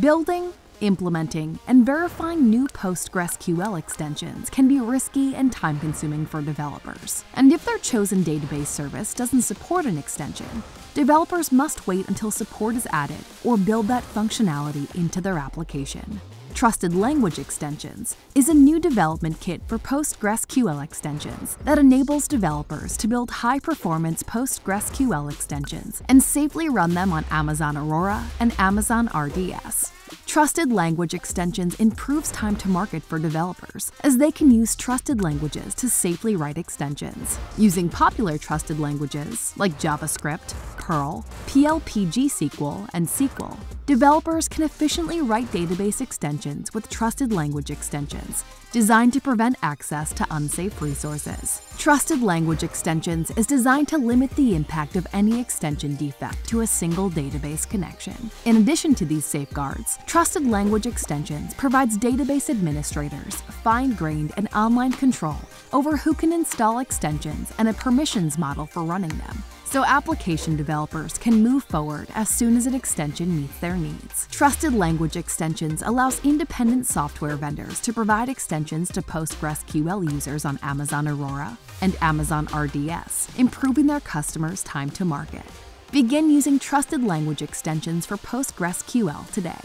Building, implementing, and verifying new PostgreSQL extensions can be risky and time consuming for developers. And if their chosen database service doesn't support an extension, developers must wait until support is added or build that functionality into their application. Trusted Language Extensions is a new development kit for PostgreSQL extensions that enables developers to build high performance PostgreSQL extensions and safely run them on Amazon Aurora and Amazon RDS. Trusted Language Extensions improves time to market for developers, as they can use trusted languages to safely write extensions. Using popular trusted languages like JavaScript, Perl, PL/pgSQL, and SQL, developers can efficiently write database extensions with trusted language extensions designed to prevent access to unsafe resources. Trusted Language Extensions is designed to limit the impact of any extension defect to a single database connection. In addition to these safeguards, Trusted Language Extensions provides database administrators fine-grained and online control over who can install extensions and a permissions model for running them so application developers can move forward as soon as an extension meets their needs. Trusted Language Extensions allows independent software vendors to provide extensions to PostgreSQL users on Amazon Aurora and Amazon RDS, improving their customers' time to market. Begin using trusted language extensions for PostgreSQL today.